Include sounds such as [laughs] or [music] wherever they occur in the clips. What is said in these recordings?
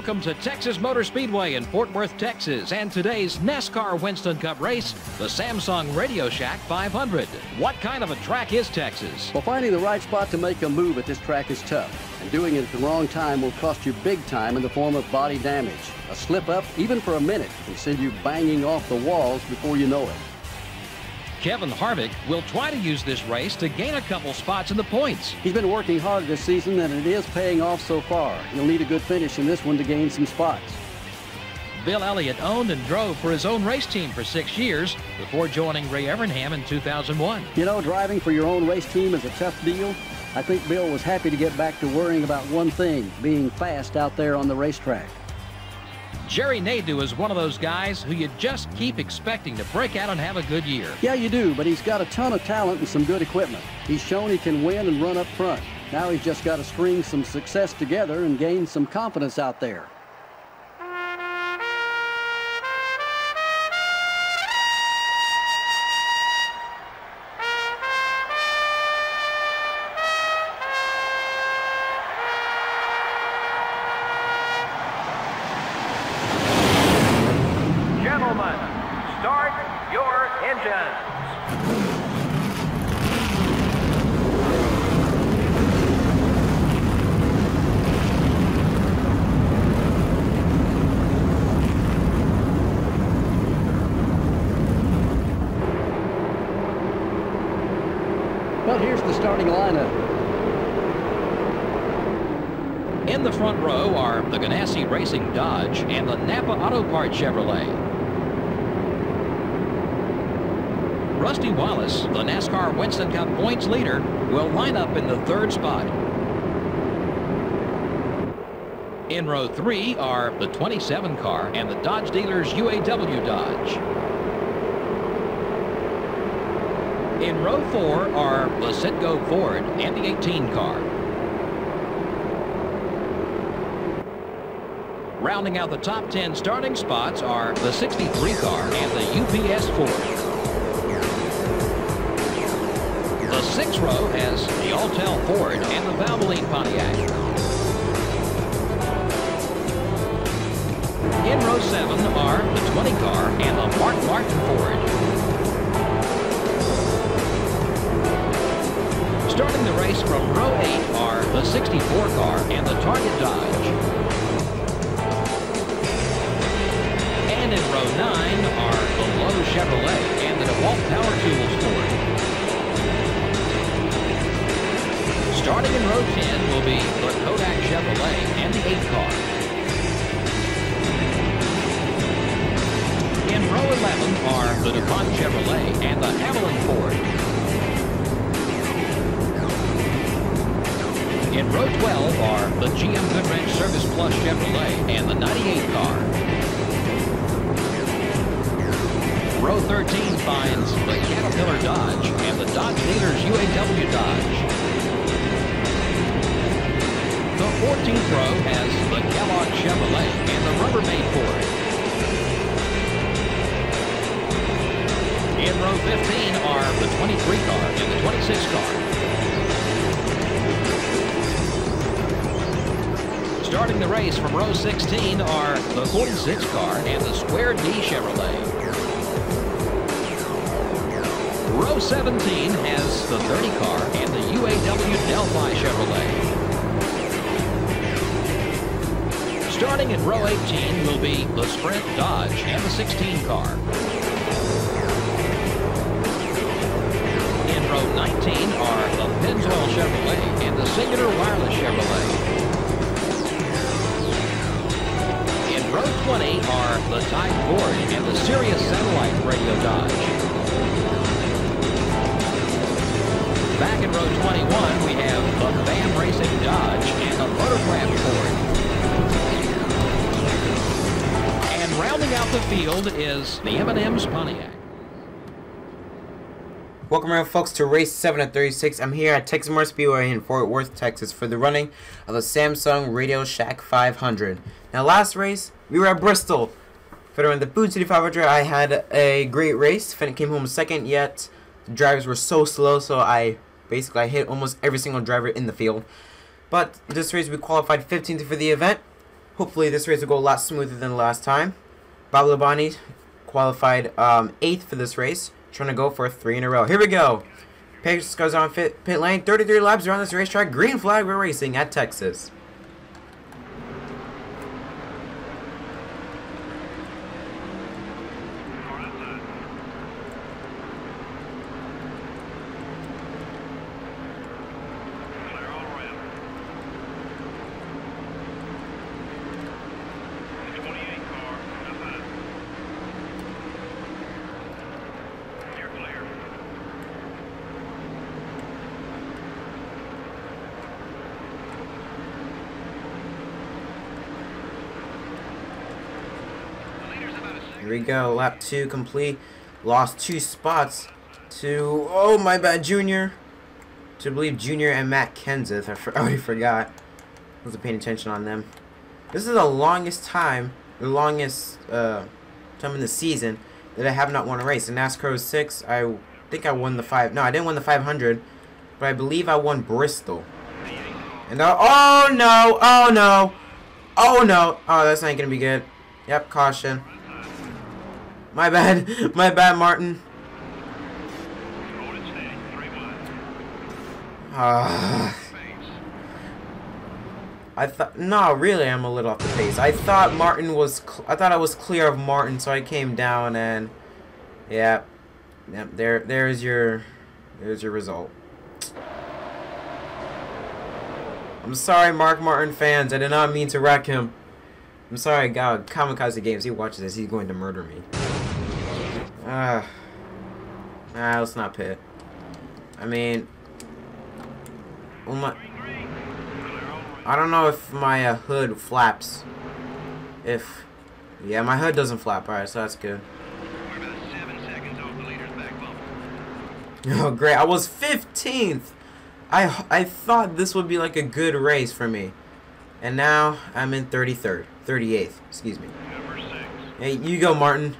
Welcome to Texas Motor Speedway in Fort Worth, Texas, and today's NASCAR Winston Cup race, the Samsung Radio Shack 500. What kind of a track is Texas? Well, finding the right spot to make a move at this track is tough, and doing it at the wrong time will cost you big time in the form of body damage. A slip up, even for a minute, can send you banging off the walls before you know it. Kevin Harvick will try to use this race to gain a couple spots in the points. He's been working hard this season, and it is paying off so far. He'll need a good finish in this one to gain some spots. Bill Elliott owned and drove for his own race team for six years before joining Ray Evernham in 2001. You know, driving for your own race team is a tough deal. I think Bill was happy to get back to worrying about one thing, being fast out there on the racetrack. Jerry Nadeau is one of those guys who you just keep expecting to break out and have a good year. Yeah, you do, but he's got a ton of talent and some good equipment. He's shown he can win and run up front. Now he's just got to string some success together and gain some confidence out there. Well, here's the starting lineup. In the front row are the Ganassi Racing Dodge and the Napa Auto Parts Chevrolet. Rusty Wallace, the NASCAR Winston Cup points leader, will line up in the third spot. In row three are the 27 car and the Dodge dealers UAW Dodge. In row four are the Citgo Ford and the 18 car. Rounding out the top 10 starting spots are the 63 car and the UPS Ford. The sixth row has the Alltel Ford and the Valvoline Pontiac. In row 7 are the 20 car and the Mark Martin Ford. Starting the race from row 8 are the 64 car and the Target Dodge. And in row 9 are the Lowe's Chevrolet and the DeWalt Power Tools Ford. Starting in row 10 will be the Kodak Chevrolet and the 8 car. In row 11 are the DuPont Chevrolet row 12 are the GM Goodwrench Service Plus Chevrolet and the 98 car. Row 13 finds the Caterpillar Dodge and the Dodge Dealers UAW Dodge. The 14th row has the Kellogg Chevrolet and the Rubbermaid Ford. In row 15 are the 23 car and the 26 car. Starting the race from row 16 are the 46 car and the Square D Chevrolet. Row 17 has the 30 car and the UAW Delphi Chevrolet. Starting in row 18 will be the Sprint Dodge and the 16 car. In row 19 are the Pennzoil Chevrolet and the Cingular Wireless Chevrolet. Row 20 are the Tide Ford and the Sirius Satellite Radio Dodge. Back in row 21, we have the Bam Racing Dodge and the Photograph Ford. And rounding out the field is the M&M's Pontiac. Welcome around folks to race 7 at 36. I'm here at Texas Motor Speedway in Fort Worth, Texas for the running of the Samsung Radio Shack 500. Now last race, we were at Bristol. For in the Food City 500, I had a great race. Fennec came home second, yet the drivers were so slow, so I basically I hit almost every single driver in the field. But this race we qualified 15th for the event. Hopefully this race will go a lot smoother than last time. Bob Labonte qualified um, 8th for this race, trying to go for three in a row. Here we go. Pace goes on pit lane. 33 laps around this racetrack. Green flag, we're racing at Texas. Here we go. Lap two complete. Lost two spots to oh my bad, Junior. To believe Junior and Matt Kenseth. I for, [laughs] already forgot. I wasn't paying attention on them. This is the longest time, the longest uh, time in the season that I have not won a race. In NASCAR 06, I think I won the five. No, I didn't win the 500, but I believe I won Bristol. And I, oh no, oh no, oh no, oh that's not gonna be good. Yep, caution. My bad. My bad, Martin. Uh, I thought no, really, I'm a little off the pace. I thought Martin was. I thought I was clear of Martin, so I came down and yeah, yep. There, there's your, there's your result. I'm sorry, Mark Martin fans. I did not mean to wreck him. I'm sorry, God. Kamikaze Games. He watches this. He's going to murder me. Ah, ah, let's not pit. I mean, well, my, I don't know if my uh, hood flaps. If, yeah, my hood doesn't flap. Alright, so that's good. Oh, great. I was 15th. I, I thought this would be like a good race for me. And now I'm in 33rd. 38th, excuse me. Hey, you go, Martin.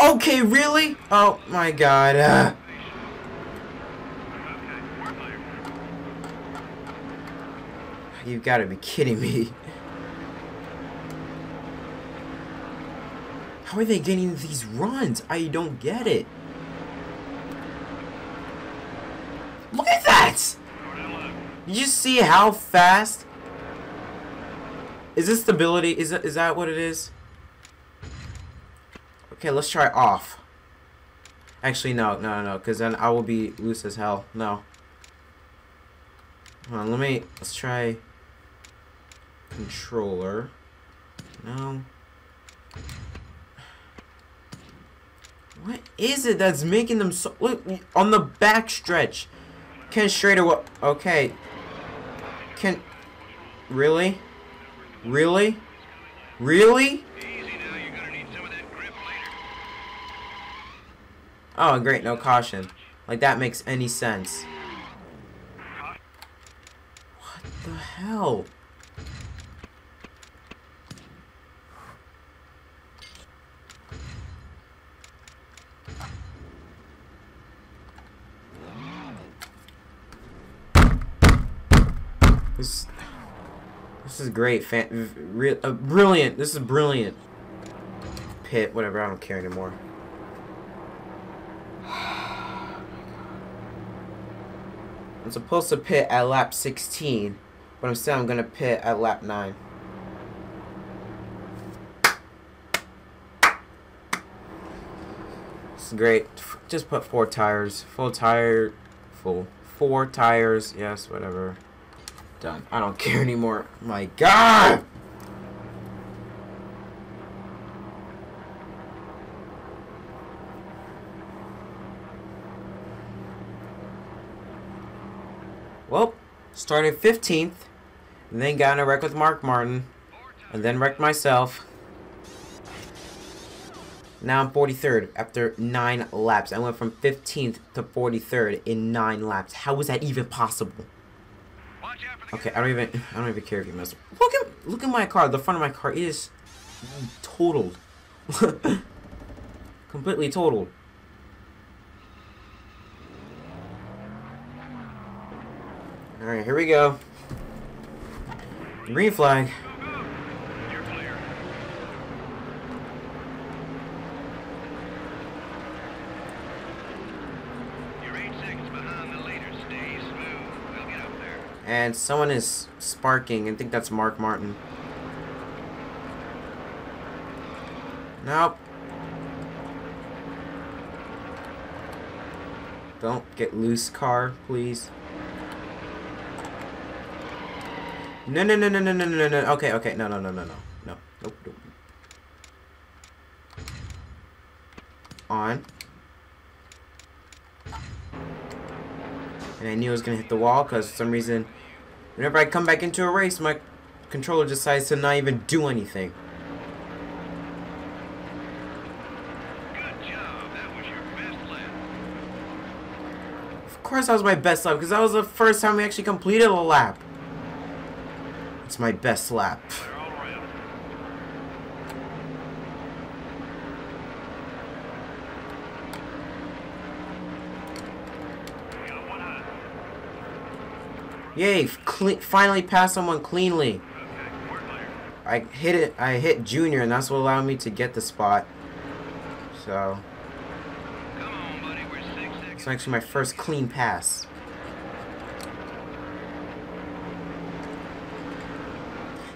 Okay, really? Oh my god. [sighs] Uh. [laughs] You've got to be kidding me. How are they getting these runs? I don't get it. Look at that! Did you see how fast? Is this stability? Is that, is that what it is? Okay, let's try off. Actually, no, no, no, because then I will be loose as hell. No. Hold on, let me, let's try controller. No. What is it that's making them so... Look, on the back stretch. Ken Schrader, okay. Can... Really? Really? Really? Oh, great, no caution. Like, that makes any sense. What the hell? This, this is great, fan, real, uh, brilliant. This is brilliant. Pit, whatever. I don't care anymore. [sighs] I'm supposed to pit at lap 16, but I'm instead I'm gonna pit at lap 9. It's great. Just put four tires. Full tire. Full. Four tires. Yes, whatever. Done. I don't care anymore. My god! Well, started 15th, and then got in a wreck with Mark Martin, and then wrecked myself. Now I'm 43rd after 9 laps. I went from 15th to 43rd in 9 laps. How was that even possible? Okay, I don't even I don't even care if you mess. Look at look at my car. The front of my car is totaled. [laughs] Completely totaled. Alright, here we go. Green flag. You're clear. You're eight seconds behind the leader. Stay smooth. We'll get up there. And someone is sparking. I think that's Mark Martin. Nope. Don't get loose, car, please. No, no, no, no, no, no, no, no. Okay, okay. No, no, no, no, no. No. Nope, nope. On. And I knew I was going to hit the wall because for some reason, whenever I come back into a race, my controller decides to not even do anything. Good job. That was your best lap. Of course that was my best lap because that was the first time we actually completed a lap. It's my best lap. They're all around. Got one eye. Yay! Finally passed someone cleanly. I hit it. I hit Junior, and that's what allowed me to get the spot. So it's actually my first clean pass.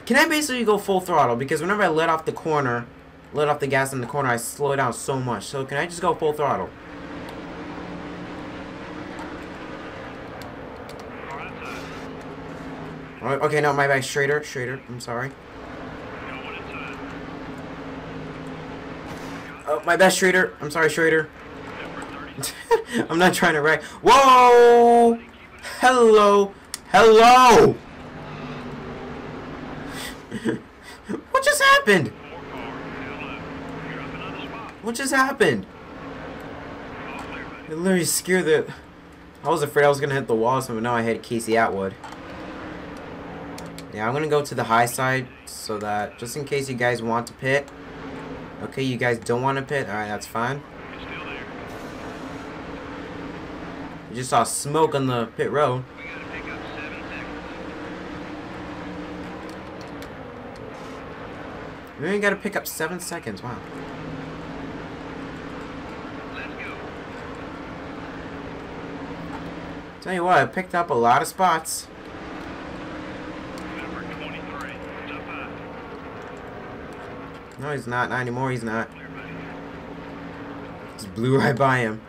Can I basically go full throttle? Because whenever I let off the corner, let off the gas in the corner, I slow down so much. So can I just go full throttle? All right, side. Oh, Oh, okay, no, my bad. Straighter, straighter. I'm sorry. Oh, my bad, Schrader. I'm sorry, Schrader. [laughs] I'm not trying to wreck. Whoa! Hello! Hello! [laughs] what just happened? What just happened? It literally scared the. I was afraid I was gonna hit the wall, so now I hit Casey Atwood. Yeah, I'm gonna go to the high side so that just in case you guys want to pit. Okay, you guys don't want to pit. All right, that's fine. You just saw smoke on the pit road. We only gotta pick up seven seconds. Wow. Tell you what, I picked up a lot of spots. Number 23. It's up high. No, he's not. Not anymore. He's not. Just blew [laughs] right by him.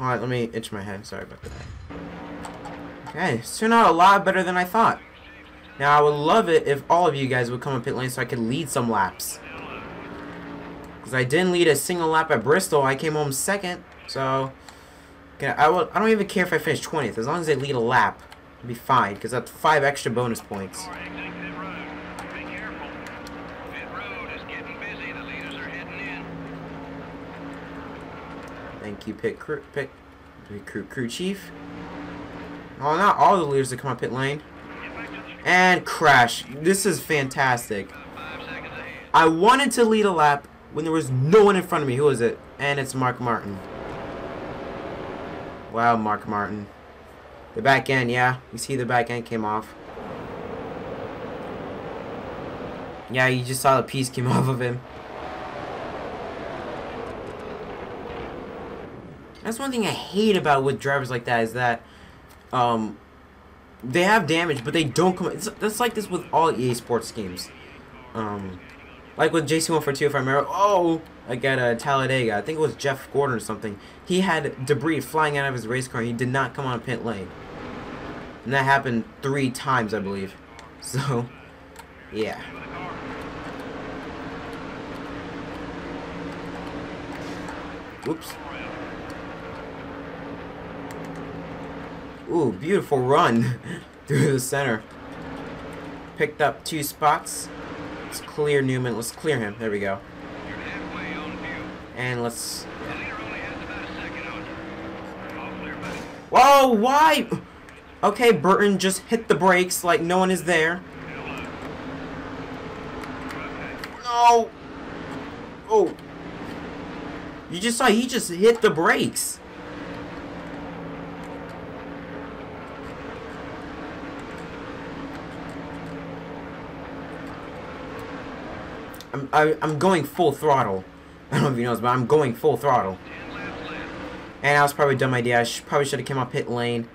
Alright, let me itch my head. Sorry about that. Okay, it's turned out a lot better than I thought. Now, I would love it if all of you guys would come up pit lane so I could lead some laps. Because I didn't lead a single lap at Bristol. I came home second. So, I, will, I don't even care if I finish 20th. As long as I lead a lap, I'll be fine. Because that's five extra bonus points. Car exiting pit road. Be careful. Pit road is getting busy. The leaders are heading in. Thank you, pit crew, pit, crew, crew chief. Oh, not all the leaders that come up pit lane. And crash. This is fantastic. I wanted to lead a lap when there was no one in front of me. Who is it? And it's Mark Martin. Wow, Mark Martin. The back end, yeah. You see the back end came off. Yeah, you just saw the piece came [laughs] off of him. That's one thing I hate about with drivers like that is that um they have damage but they don't come it's, that's like this with all EA sports games. Um like with JC142 if I remember oh I got a Talladega, I think it was Jeff Gordon or something. He had debris flying out of his race car and he did not come on pit lane. And that happened three times I believe. [laughs] So yeah. Whoops. Ooh, beautiful run [laughs] through the center. Picked up two spots. Let's clear Newman. Let's clear him. There we go. And let's. Whoa! Why? Okay, Burton just hit the brakes like no one is there. No! Oh! You just saw he just hit the brakes. I'm, I, I'm going full throttle. [laughs] I don't know if you know this, but I'm going full throttle. And that was probably a dumb idea. I sh probably should have came up pit lane.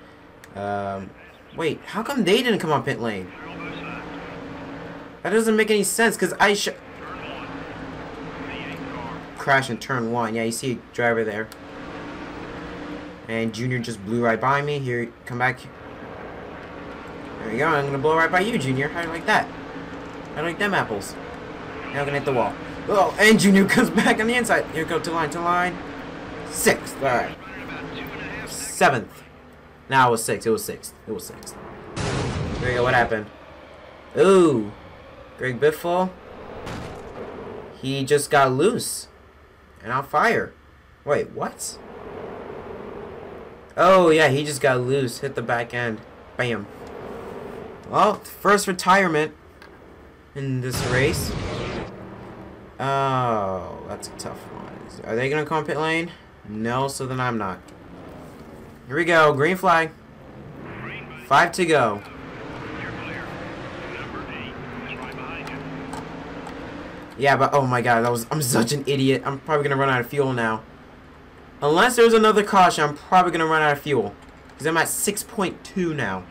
Um, wait, how come they didn't come up pit lane? That doesn't make any sense because I should Turn one. V8 car. crash in turn one. Yeah, you see a driver there. And Junior just blew right by me. Here, come back. There you go. I'm gonna blow right by you, Junior. How do you like that? You like them apples? Now gonna hit the wall. Oh, and comes [laughs] back on the inside. Here, go to line to line. Sixth. All right. Running about two and a half seconds. Seventh. Now it was six. It was six. It was six. There you go. What happened? Ooh. Greg Biffle. He just got loose. And on fire. Wait, what? Oh, yeah. He just got loose. Hit the back end. Bam. Well, first retirement in this race. Oh, that's a tough one. Are they going to come pit lane? No, so then I'm not. Here we go. Green flag. Five to go. Yeah, but oh my god, that was I'm such an idiot. I'm probably gonna run out of fuel now. Unless there's another caution, I'm probably gonna run out of fuel. Because I'm at 6.2 now.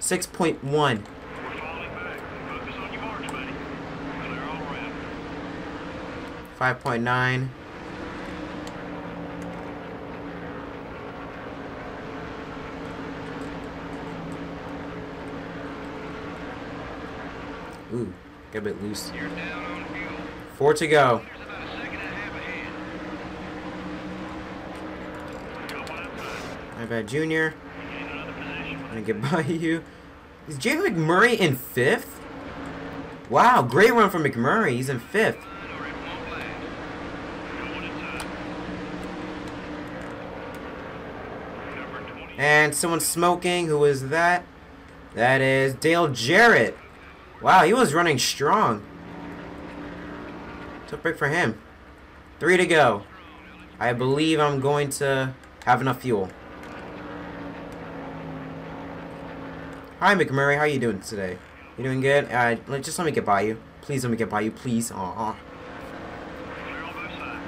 6.1. We're falling back. Focus on your marks, buddy. Clear all around. 5.9. Ooh, get a bit loose. You're down on fuel. Four to go. There's about a second and a half ahead. Got one outside. My bad, Junior. Gain another position. I'm gonna get [laughs] by you. Is Jamie McMurray in fifth? Wow, great run from McMurray. He's in fifth. Or it won't last. Got one inside. Number 20. And someone smoking. Who is that? That is Dale Jarrett. Wow, he was running strong. Took break for him. Three to go. I believe I'm going to have enough fuel. Hi, McMurray. How are you doing today? You doing good? Uh, just let me get by you. Please let me get by you. Please. Aw. Clear on both sides.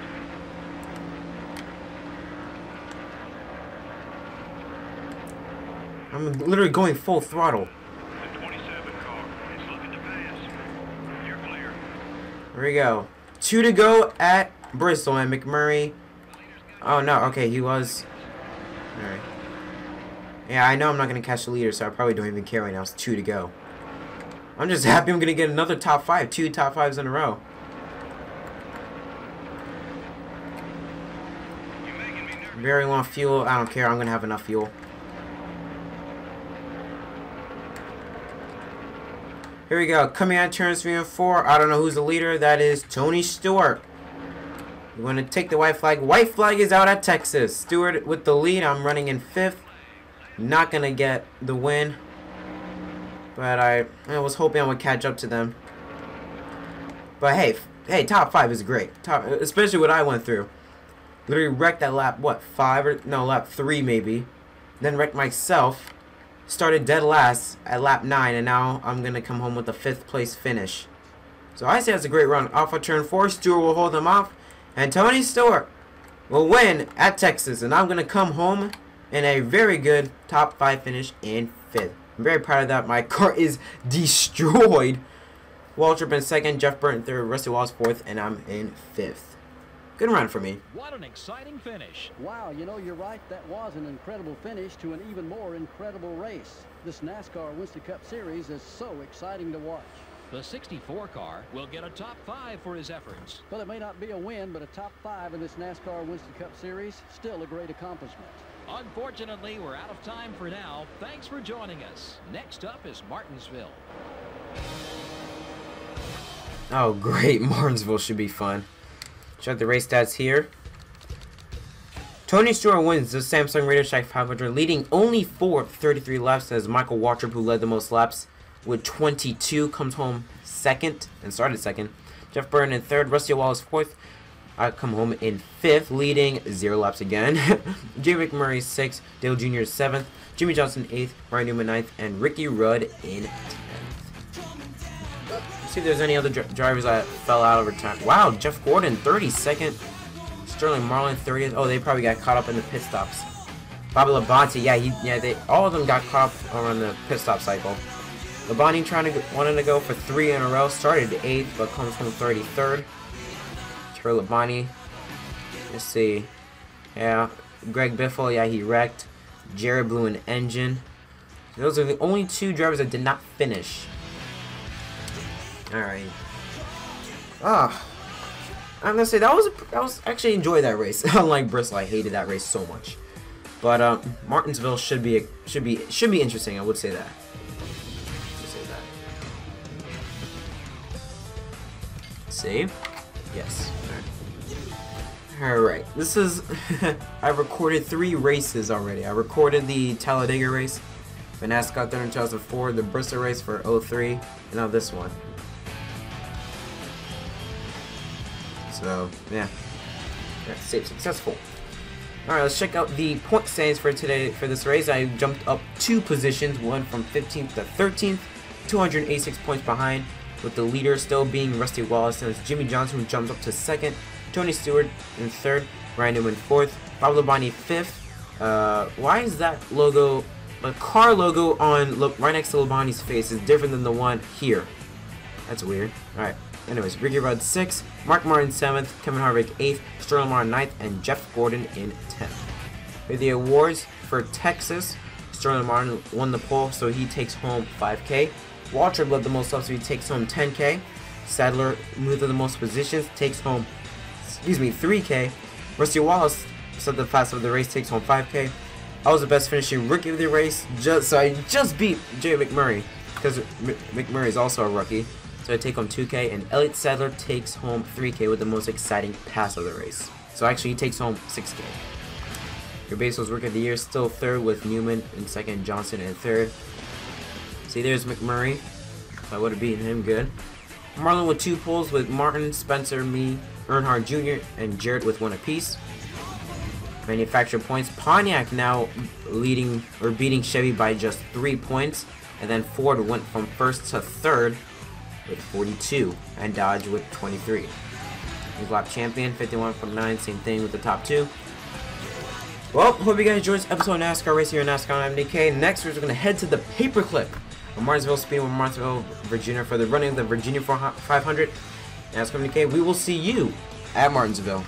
I'm literally going full throttle. The 27 car. It's looking to pass. You're clear. Here we go. Two to go at Bristol and McMurray. Oh no, okay, he was. Alright. Yeah, I know I'm not gonna catch the leader, so I probably don't even care right now. It's two to go. I'm just [laughs] happy I'm gonna get another top five, two top fives in a row. Very long fuel. I don't care. I'm gonna have enough fuel. Here we go. Coming out turns three and four. I don't know who's the leader. That is Tony Stewart. We're going to take the white flag. White flag is out at Texas. Stewart with the lead. I'm running in fifth. Not going to get the win. But I, I was hoping I would catch up to them. But hey, hey, top five is great. Top, especially what I went through. Literally wrecked that lap, what, five or, no, lap three maybe. Then wrecked myself. Started dead last at lap nine, and now I'm going to come home with a fifth place finish. So I say that's a great run. Off of turn four, Stewart will hold them off. And Tony Stewart will win at Texas. And I'm going to come home in a very good top five finish in fifth. I'm very proud of that. My [laughs] car is destroyed. Waltrip in second, Jeff Burton third, Rusty Wallace fourth, and I'm in fifth. Good run for me. What an exciting finish. Wow, you know, you're right. That was an incredible finish to an even more incredible race. This NASCAR Winston Cup Series is so exciting to watch. The 64 car will get a top five for his efforts. Well, it may not be a win, but a top five in this NASCAR Winston Cup Series, still a great accomplishment. Unfortunately, we're out of time for now. Thanks for joining us. Next up is Martinsville. Oh, great. [laughs] Martinsville should be fun. Check the race stats here. Tony Stewart wins the Samsung Radio Shack 500, leading only for 33 laps as Michael Waltrip, who led the most laps with 22, comes home second and started second. Jeff Burton in third, Rusty Wallace fourth. I come home in fifth, leading zero laps again. [laughs] Jay McMurray sixth, Dale Jr. seventh, Jimmie Johnson eighth, Ryan Newman ninth, and Ricky Rudd in. See if there's any other dri- drivers that fell out over time. Wow, Jeff Gordon 32nd, Sterling Marlin 30th. Oh, they probably got caught up in the pit stops. Bobby Labonte, yeah, he, yeah, they all of them got caught up on the pit stop cycle. Labonte trying to wanted to go for three in a row, started eighth, but comes from 33rd. Terry Labonte. Let's see. Yeah, Greg Biffle, yeah, he wrecked. Jarrett blew an engine. Those are the only two drivers that did not finish. Alright. Ah. I'm gonna say that was a, that was actually enjoyed that race. [laughs] Unlike Bristol, I hated that race so much. But um, Martinsville should be a, should be should be interesting. I would say that. Say that. Save. Yes. Alright. This is [laughs] I recorded three races already. I recorded the Talladega race, the NASCAR Thunder 2004, the Bristol race for 03, and now this one. So, yeah. That's save successful. Alright, let's check out the point standings for today for this race. I jumped up two positions, one from 15th to 13th, 286 points behind, with the leader still being Rusty Wallace, and it's Jimmie Johnson who jumped up to second, Tony Stewart in third, Ryan Newman fourth, Bob Labonte fifth. Uh, why is that logo, the car logo on right next to Labonte's face is different than the one here? That's weird. Alright. Anyways, Ricky Rudd 6th, Mark Martin 7th, Kevin Harvick 8th, Sterling Marlin 9th, and Jeff Gordon in 10th. With the awards for Texas, Sterling Marlin won the pole, so he takes home 5K. Waltrip led the most laps, so he takes home 10K. Sadler moved to the most positions, takes home, excuse me, 3K. Rusty Wallace set the fastest of the race, takes home 5K. I was the best finishing rookie of the race, just so I just beat Jay McMurray because McMurray is also a rookie. So I take home 2K, and Elliott Sadler takes home 3K with the most exciting pass of the race. So actually, he takes home 6K. Your base was Rookie of the Year, still third with Newman in second, Johnson in third. See, there's McMurray. I would have beaten him, good. Marlin with two pulls with Martin, Spencer, me, Earnhardt Jr., and Jarrett with one apiece. Manufacturer points. Pontiac now leading or beating Chevy by just three points. And then Ford went from first to third with 42, and Dodge with 23. He's lap champion, 51 from 9, same thing with the top two. Well, hope you guys enjoyed this episode of NASCAR Race here in NASCAR MDK. Next, we're going to head to the paperclip Martinsville Speedway, Martinsville, Virginia for the running of the Virginia 500. NASCAR MDK, we will see you at Martinsville.